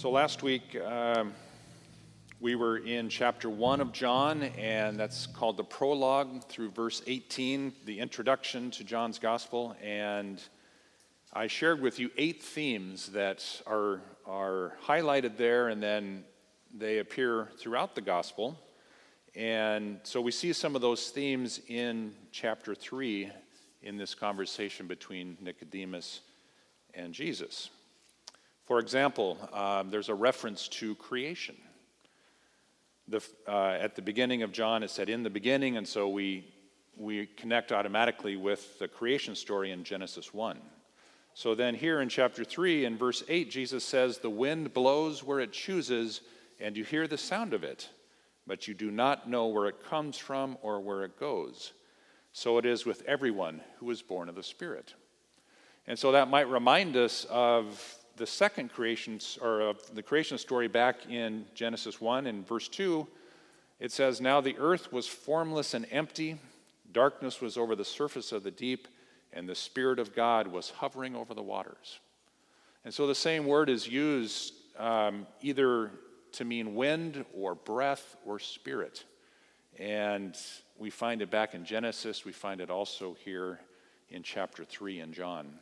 So last week, um, we were in chapter 1 of John, and that's called the prologue through verse 18, the introduction to John's gospel. And I shared with you eight themes that are, are highlighted there, and then they appear throughout the gospel. And so we see some of those themes in chapter 3 in this conversation between Nicodemus and Jesus. For example, um, there's a reference to creation. The, uh, at the beginning of John, it said, In the beginning, and so we, we connect automatically with the creation story in Genesis 1. So then, here in chapter 3, in verse 8, Jesus says, The wind blows where it chooses, and you hear the sound of it, but you do not know where it comes from or where it goes. So it is with everyone who is born of the Spirit. And so that might remind us of the second creation, or of the creation story back in Genesis 1 in verse 2. It says, Now the earth was formless and empty, darkness was over the surface of the deep, and the Spirit of God was hovering over the waters. And so the same word is used um, either to mean wind or breath or spirit. And we find it back in Genesis, we find it also here in chapter 3 in John.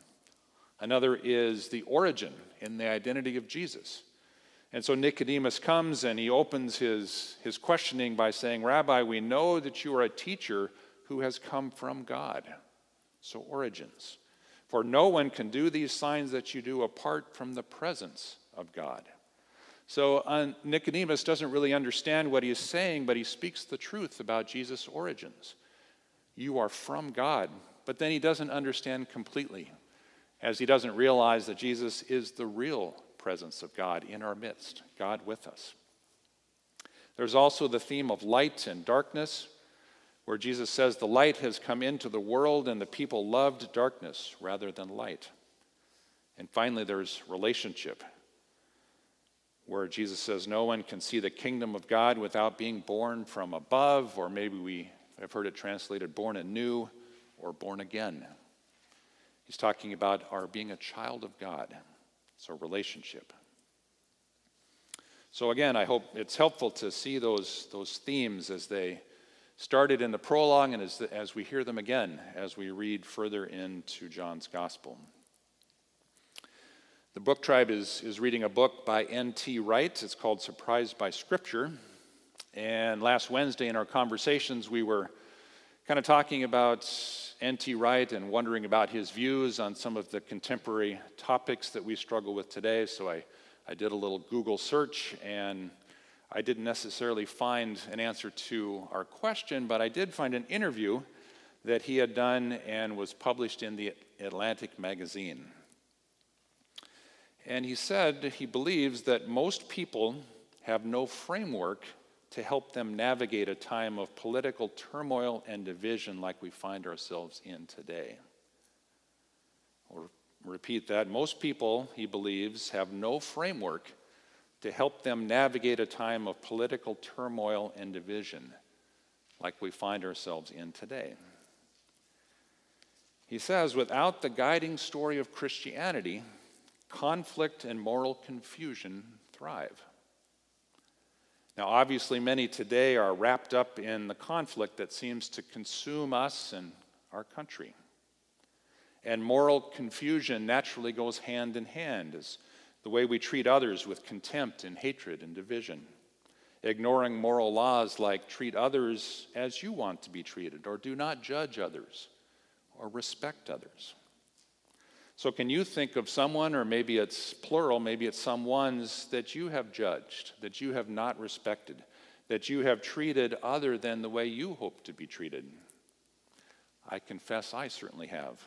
Another is the origin and the identity of Jesus. And so Nicodemus comes and he opens his, his questioning by saying, Rabbi, we know that you are a teacher who has come from God. So, origins. For no one can do these signs that you do apart from the presence of God. So, uh, Nicodemus doesn't really understand what he is saying, but he speaks the truth about Jesus' origins. You are from God, but then he doesn't understand completely as he doesn't realize that Jesus is the real presence of God in our midst, God with us. There's also the theme of light and darkness, where Jesus says, The light has come into the world, and the people loved darkness rather than light. And finally, there's relationship, where Jesus says, No one can see the kingdom of God without being born from above, or maybe we have heard it translated born anew or born again. He's talking about our being a child of God. It's a relationship. So, again, I hope it's helpful to see those, those themes as they started in the prologue and as, as we hear them again as we read further into John's Gospel. The book tribe is, is reading a book by N.T. Wright. It's called Surprised by Scripture. And last Wednesday in our conversations, we were kind of talking about N.T. Wright and wondering about his views on some of the contemporary topics that we struggle with today. So I, I did a little Google search and I didn't necessarily find an answer to our question, but I did find an interview that he had done and was published in the Atlantic magazine. And he said he believes that most people have no framework to help them navigate a time of political turmoil and division like we find ourselves in today. Or repeat that most people, he believes, have no framework to help them navigate a time of political turmoil and division like we find ourselves in today. He says, without the guiding story of Christianity, conflict and moral confusion thrive. Now, obviously, many today are wrapped up in the conflict that seems to consume us and our country. And moral confusion naturally goes hand in hand as the way we treat others with contempt and hatred and division. Ignoring moral laws like treat others as you want to be treated, or do not judge others, or respect others. So, can you think of someone, or maybe it's plural, maybe it's someone's that you have judged, that you have not respected, that you have treated other than the way you hope to be treated? I confess I certainly have.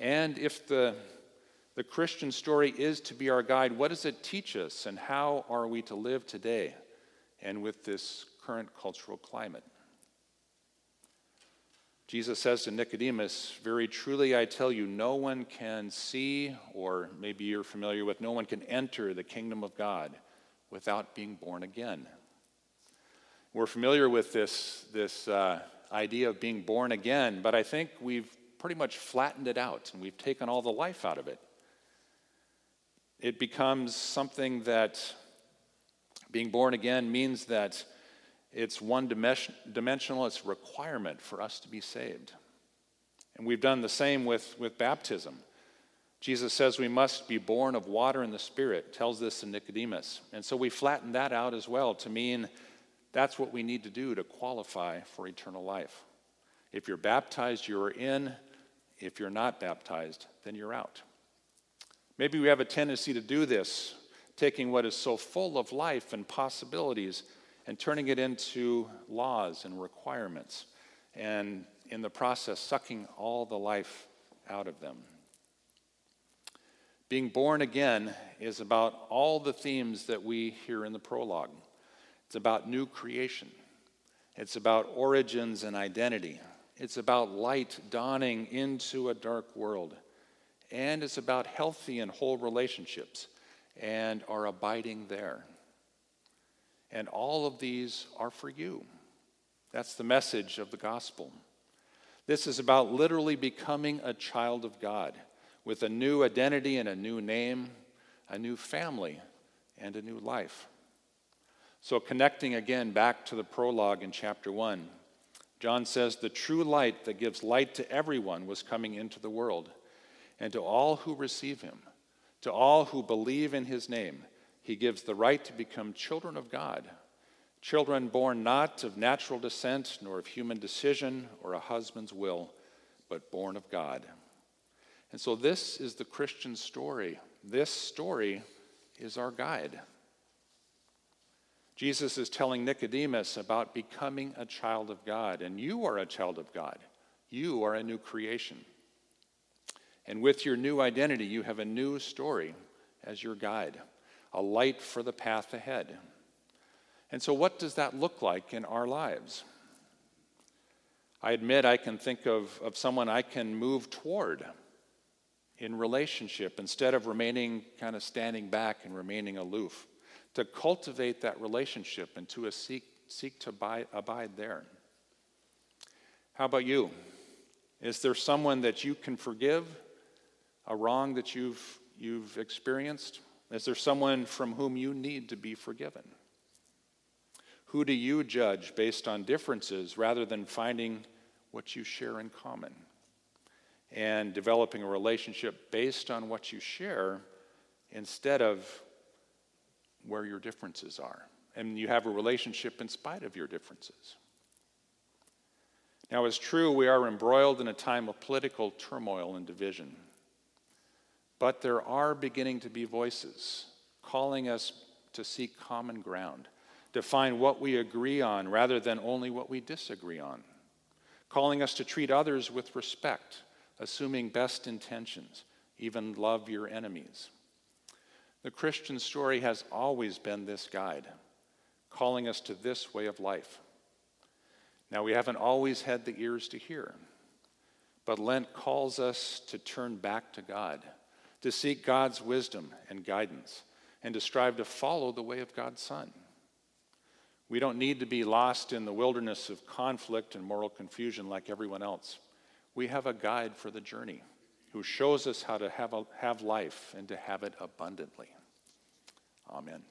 And if the, the Christian story is to be our guide, what does it teach us, and how are we to live today and with this current cultural climate? Jesus says to Nicodemus, Very truly I tell you, no one can see, or maybe you're familiar with, no one can enter the kingdom of God without being born again. We're familiar with this, this uh, idea of being born again, but I think we've pretty much flattened it out and we've taken all the life out of it. it becomes something that being born again means that it's one dimensional, it's a requirement for us to be saved. And we've done the same with, with baptism. Jesus says we must be born of water and the Spirit, tells this to Nicodemus. And so we flatten that out as well to mean that's what we need to do to qualify for eternal life. If you're baptized, you're in. If you're not baptized, then you're out. Maybe we have a tendency to do this, taking what is so full of life and possibilities and turning it into laws and requirements, and in the process, sucking all the life out of them. Being born again is about all the themes that we hear in the prologue. It's about new creation. It's about origins and identity. It's about light dawning into a dark world. And it's about healthy and whole relationships and our abiding there. And all of these are for you. That's the message of the gospel. This is about literally becoming a child of God with a new identity and a new name, a new family, and a new life. So, connecting again back to the prologue in chapter 1, John says, The true light that gives light to everyone was coming into the world, and to all who receive him, to all who believe in his name he gives the right to become children of God, children born not of natural descent, nor of human decision or a husband's will, but born of God. And so, this is the Christian story. This story is our guide. Jesus is telling Nicodemus about becoming a child of God, and you are a child of God. You are a new creation. And with your new identity, you have a new story as your guide a light for the path ahead. And so, what does that look like in our lives? I admit I can think of, of someone I can move toward in relationship instead of remaining kind of standing back and remaining aloof, to cultivate that relationship and to seek, seek to abide, abide there. How about you? Is there someone that you can forgive, a wrong that you've, you've experienced? Is there someone from whom you need to be forgiven? Who do you judge based on differences rather than finding what you share in common? And developing a relationship based on what you share instead of where your differences are. And you have a relationship in spite of your differences. Now, it's true we are embroiled in a time of political turmoil and division. But there are beginning to be voices calling us to seek common ground, to find what we agree on rather than only what we disagree on, calling us to treat others with respect, assuming best intentions, even love your enemies. The Christian story has always been this guide, calling us to this way of life. Now, we haven't always had the ears to hear, but Lent calls us to turn back to God to seek God's wisdom and guidance, and to strive to follow the way of God's Son. We don't need to be lost in the wilderness of conflict and moral confusion like everyone else. We have a guide for the journey who shows us how to have, a, have life and to have it abundantly. Amen.